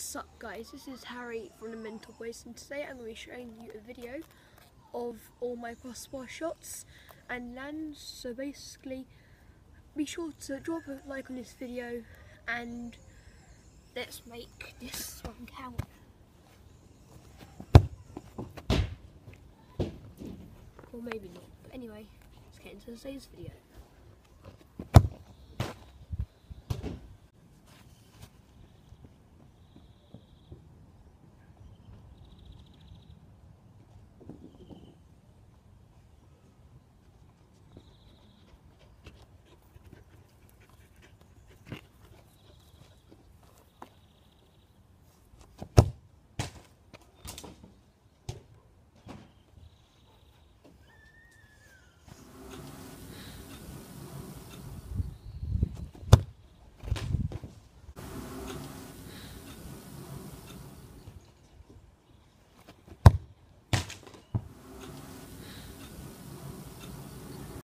What's up guys, this is Harry from the Mental Boyz and today I'm going to be showing you a video of all my crossbar shots and lands. So basically, be sure to drop a like on this video and let's make this one count. Or maybe not, but anyway, let's get into today's video.